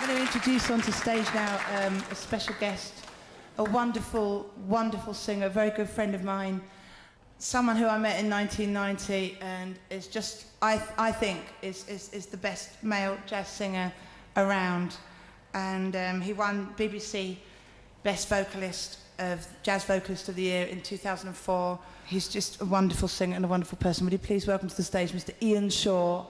I'm going to introduce onto stage now um, a special guest, a wonderful, wonderful singer, a very good friend of mine, someone who I met in 1990 and is just, I, I think, is, is, is the best male jazz singer around. And um, he won BBC Best Vocalist of Jazz Vocalist of the Year in 2004. He's just a wonderful singer and a wonderful person. Would you please welcome to the stage Mr. Ian Shaw?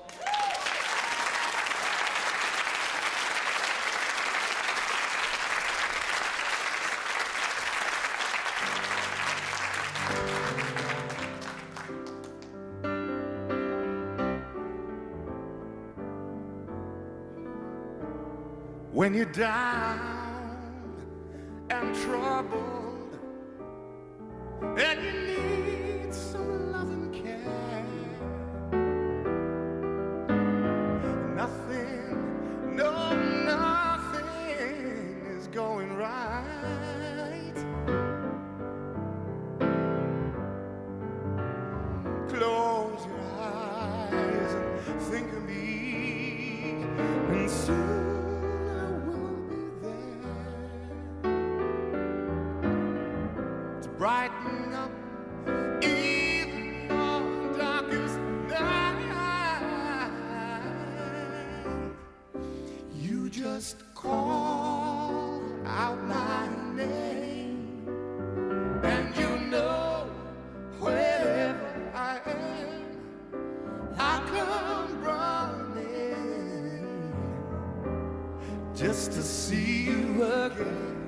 When you're down and troubled just to see you again.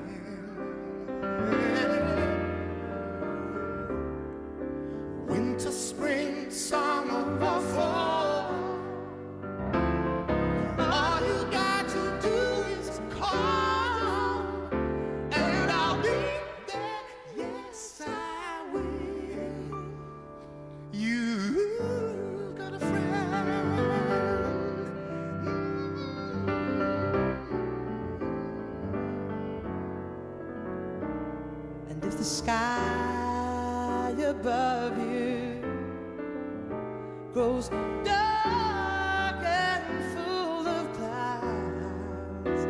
If the sky above you grows dark and full of clouds,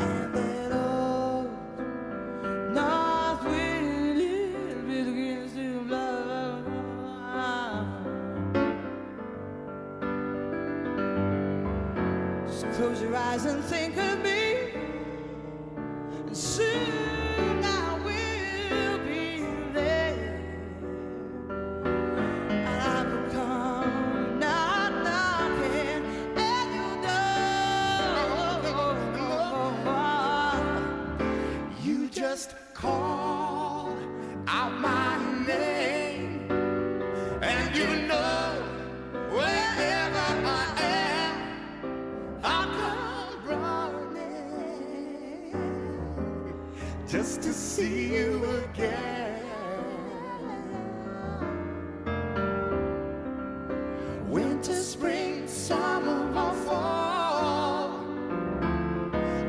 and that old oh, north wind begins to blow, just close your eyes and think of me. And soon just to see you again. Winter, spring, summer, or fall.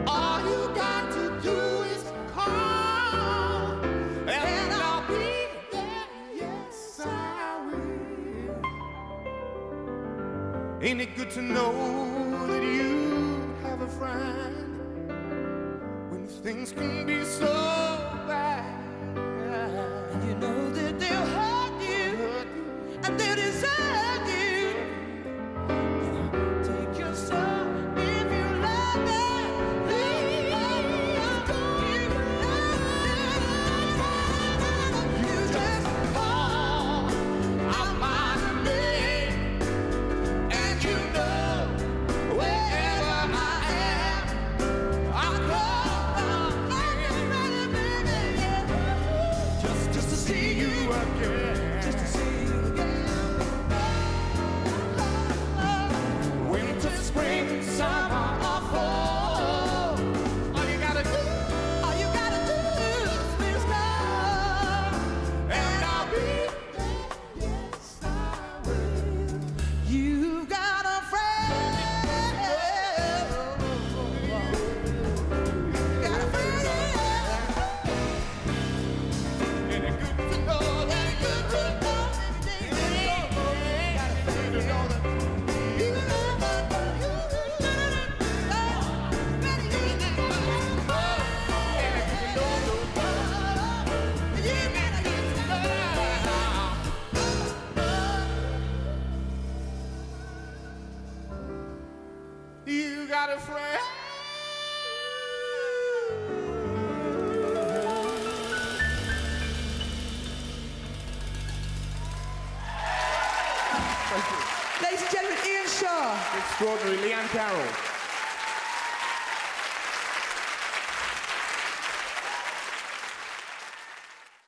All you got to do is call, and I'll be there. Yes, I will. Ain't it good to know that you have a friend things can be so Ladies and gentlemen, Ian Shaw. Extraordinary. Liane Carroll.